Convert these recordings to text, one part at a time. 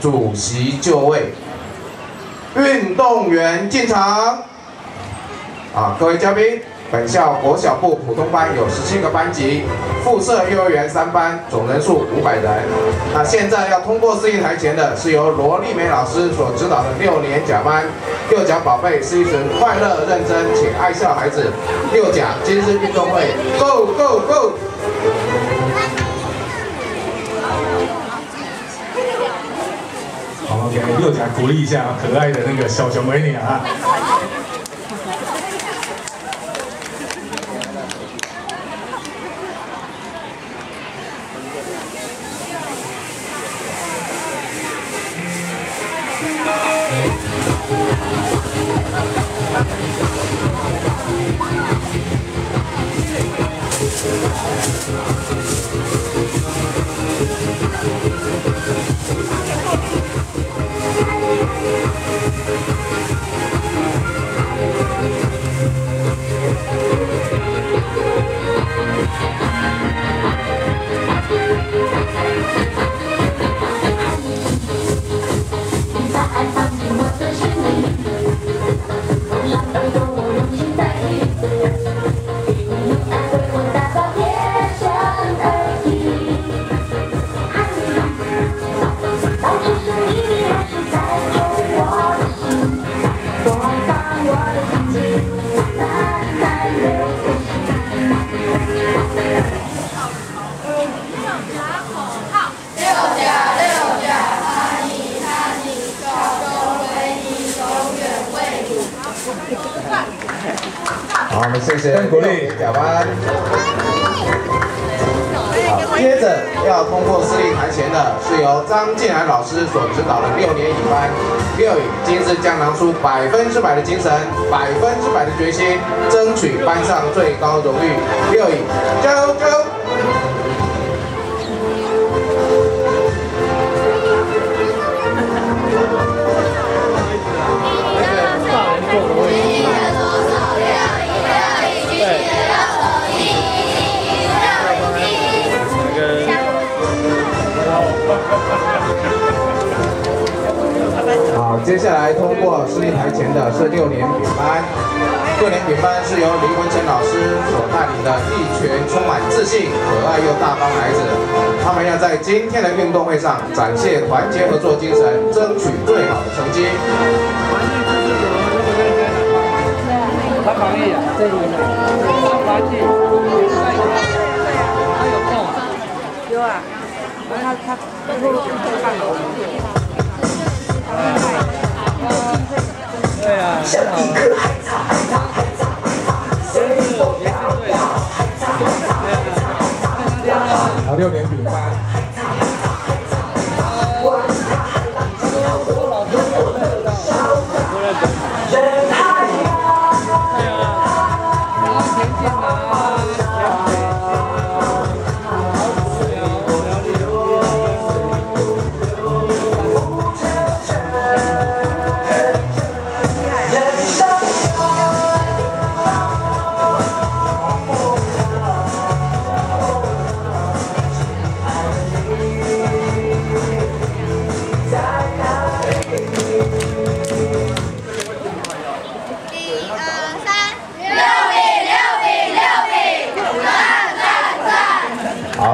主席就位，运动员进场。啊，各位嘉宾。本校国小部普通班有十七个班级，附设幼儿园三班，总人数五百人。那现在要通过示意台前的是由罗丽梅老师所指导的六年甲班。六甲宝贝是一群快乐、认真且爱笑孩子。六甲今日运动会，Go Go Go！好，给六甲鼓励一下可爱的那个小熊维尼啊。好，我们谢谢鼓励甲班。接着要通过视力台前的是由张建安老师所指导的六年乙班。六乙今日将拿出百分之百的精神，百分之百的决心，争取班上最高荣誉。六乙，加油加油！接下来通过视力台前的是六年丙班。六年丙班是由林文成老师所带领的一群充满自信、可爱又大方孩子。他们要在今天的运动会上展现团结合作精神，争取最好的成绩。他防疫啊，这里呢，防疫，他有对啊，对啊，好，六年丙班。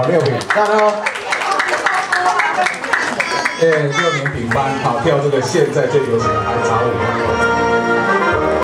六名，大家好。对，六名顶班，好跳这个现在最流行的海潮舞。